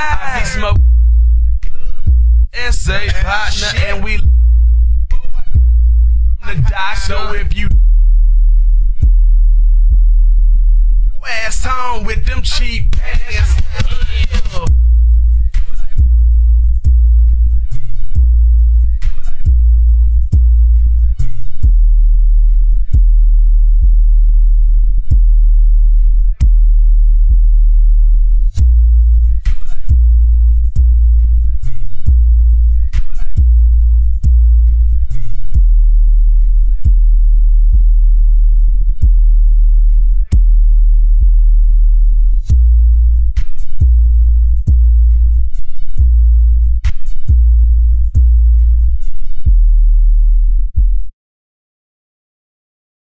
I be smoking and say partner, and we the. So if you ass home with them cheap pants.